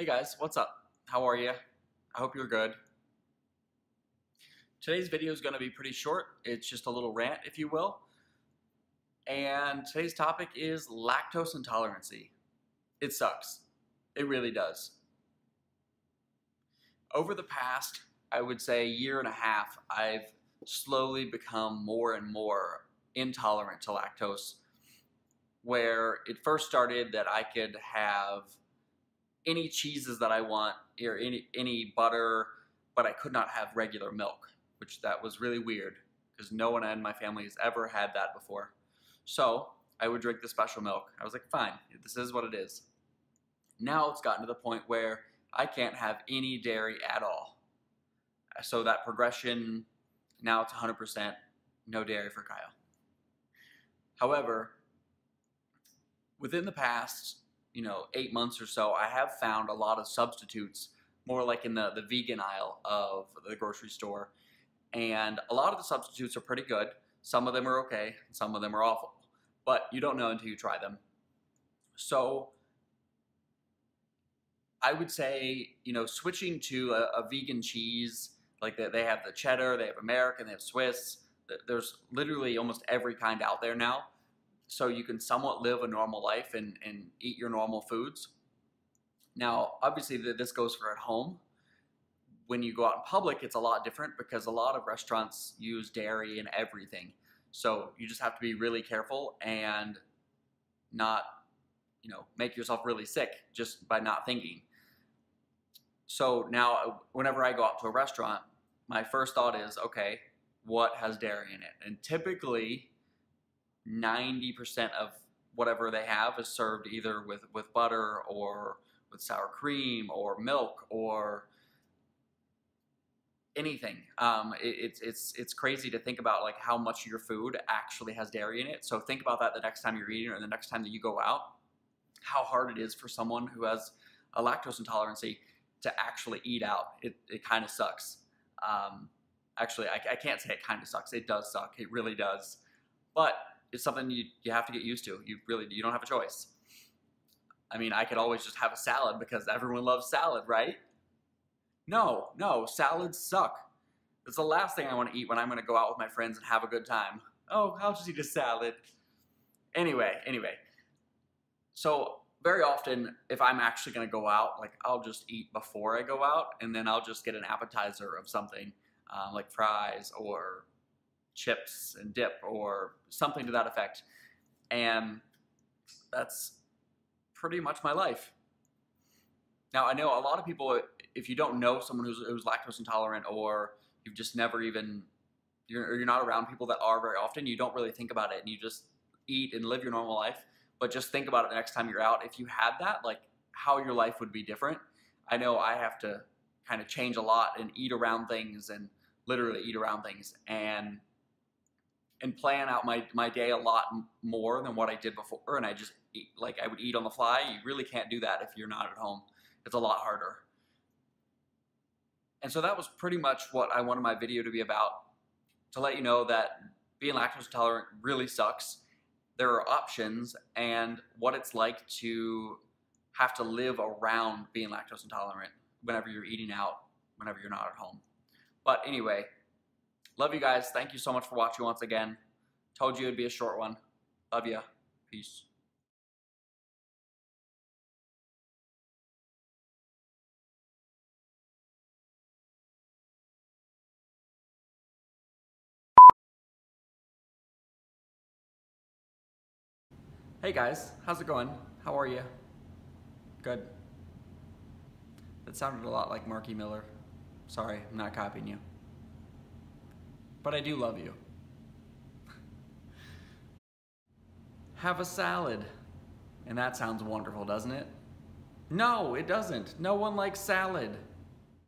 Hey guys, what's up? How are you? I hope you're good. Today's video is going to be pretty short. It's just a little rant, if you will. And today's topic is lactose intolerancy. It sucks. It really does. Over the past, I would say, year and a half, I've slowly become more and more intolerant to lactose. Where it first started that I could have any cheeses that I want or any any butter, but I could not have regular milk, which that was really weird because no one in my family has ever had that before. So I would drink the special milk. I was like, fine, this is what it is. Now it's gotten to the point where I can't have any dairy at all. So that progression, now it's 100% no dairy for Kyle. However, within the past you know, eight months or so, I have found a lot of substitutes, more like in the, the vegan aisle of the grocery store. And a lot of the substitutes are pretty good. Some of them are okay, some of them are awful. But you don't know until you try them. So I would say, you know, switching to a, a vegan cheese, like they, they have the cheddar, they have American, they have Swiss. There's literally almost every kind out there now so you can somewhat live a normal life and, and eat your normal foods. Now, obviously, this goes for at home. When you go out in public, it's a lot different because a lot of restaurants use dairy in everything. So you just have to be really careful and not, you know, make yourself really sick just by not thinking. So now, whenever I go out to a restaurant, my first thought is, okay, what has dairy in it? And typically, 90% of whatever they have is served either with, with butter or with sour cream or milk or anything. Um, it, it's it's it's crazy to think about like how much your food actually has dairy in it. So think about that the next time you're eating or the next time that you go out. How hard it is for someone who has a lactose intolerance to actually eat out. It it kind of sucks. Um, actually, I, I can't say it kind of sucks. It does suck. It really does. But it's something you, you have to get used to. You really you don't have a choice. I mean, I could always just have a salad because everyone loves salad, right? No, no, salads suck. It's the last thing I want to eat when I'm going to go out with my friends and have a good time. Oh, I'll just eat a salad. Anyway, anyway. So very often, if I'm actually going to go out, like I'll just eat before I go out, and then I'll just get an appetizer of something, um, like fries or chips and dip or something to that effect. And that's pretty much my life. Now, I know a lot of people, if you don't know someone who's, who's lactose intolerant or you've just never even, you're, you're not around people that are very often, you don't really think about it and you just eat and live your normal life. But just think about it the next time you're out. If you had that, like how your life would be different. I know I have to kind of change a lot and eat around things and literally eat around things. And and plan out my, my day a lot more than what I did before. And I just eat, like I would eat on the fly. You really can't do that if you're not at home. It's a lot harder. And so that was pretty much what I wanted my video to be about to let you know that being lactose intolerant really sucks. There are options and what it's like to have to live around being lactose intolerant whenever you're eating out, whenever you're not at home. But anyway, Love you guys. Thank you so much for watching once again. Told you it'd be a short one. Love you. Peace. Hey guys, how's it going? How are you? Good. That sounded a lot like Marky Miller. Sorry, I'm not copying you but I do love you. Have a salad. And that sounds wonderful, doesn't it? No, it doesn't. No one likes salad.